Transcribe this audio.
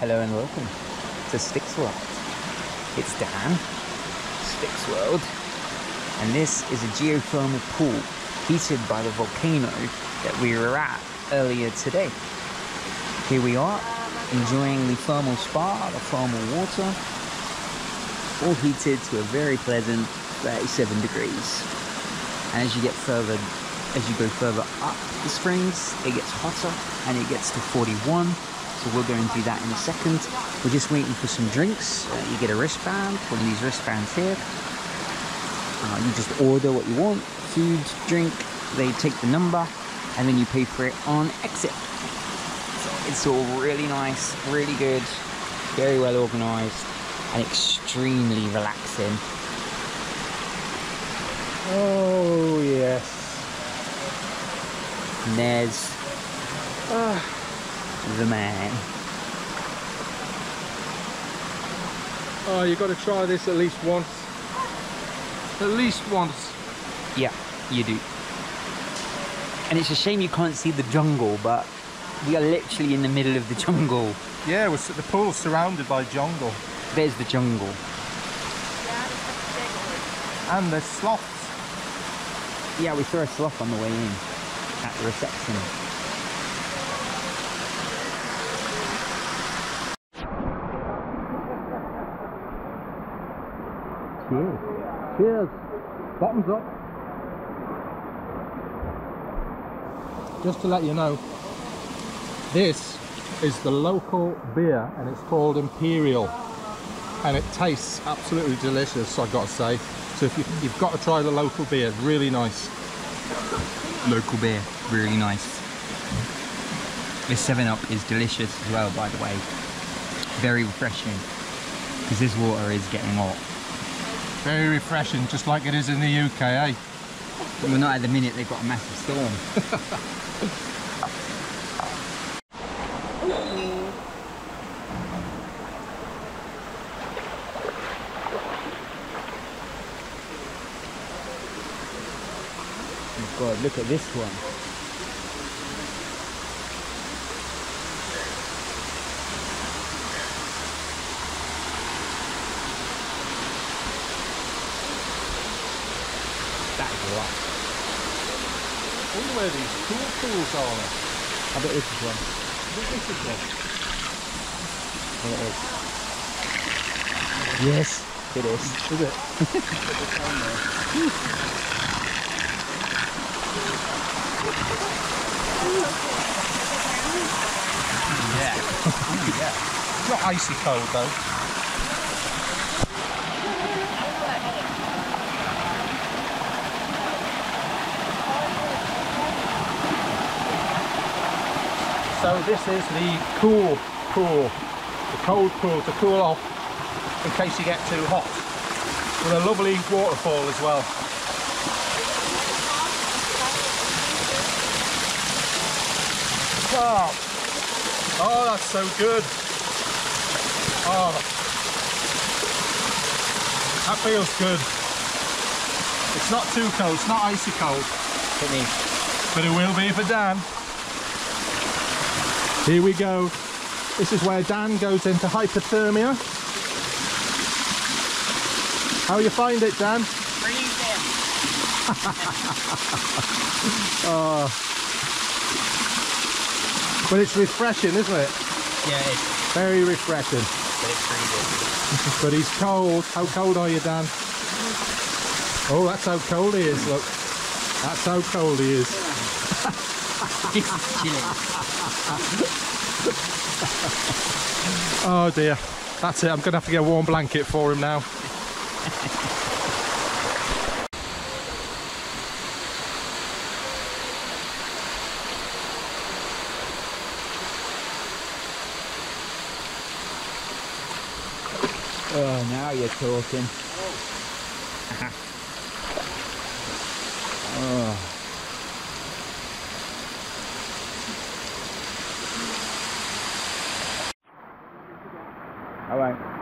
Hello and welcome to Sticks World. It's Dan, Sticks World, and this is a geothermal pool heated by the volcano that we were at earlier today. Here we are, enjoying the thermal spa, the thermal water, all heated to a very pleasant 37 degrees. And as you get further, as you go further up the springs, it gets hotter and it gets to 41 so we'll go and do that in a second. We're just waiting for some drinks. Uh, you get a wristband, one of these wristbands here. Uh, you just order what you want, food, drink, they take the number, and then you pay for it on exit. So it's all really nice, really good, very well organized, and extremely relaxing. Oh, yes. Nez. The man. Oh, you've got to try this at least once. At least once. Yeah, you do. And it's a shame you can't see the jungle, but we are literally in the middle of the jungle. Yeah, we're, the pool's surrounded by jungle. There's the jungle. And there's sloths. Yeah, we saw a sloth on the way in at the reception. Cheers. Cheers. Bottoms up. Just to let you know, this is the local beer and it's called Imperial. And it tastes absolutely delicious, I've got to say. So if you, you've got to try the local beer, really nice. Local beer, really nice. This 7-Up is delicious as well, by the way. Very refreshing, because this water is getting hot. Very refreshing, just like it is in the UK, eh? Well, not at the minute, they've got a massive storm. oh God, look at this one. Wonder where these cool pools are. I bet this is one. I think this is one. it is. Yes, it is. Is it? yeah. yeah. It's not icy cold though. So this is the cool pool, the cold pool to cool off in case you get too hot. With a lovely waterfall as well. Wow. Oh, that's so good. Oh, that feels good. It's not too cold, it's not icy cold. But it will be for Dan. Here we go. This is where Dan goes into hypothermia. How you find it, Dan? Freezing. oh. But it's refreshing, isn't it? Yeah, it's very refreshing. But it's freezing. but he's cold. How cold are you, Dan? Oh, that's how cold he is, look. That's how cold he is. oh dear. That's it. I'm going to have to get a warm blanket for him now. oh, now you're talking. oh. All right.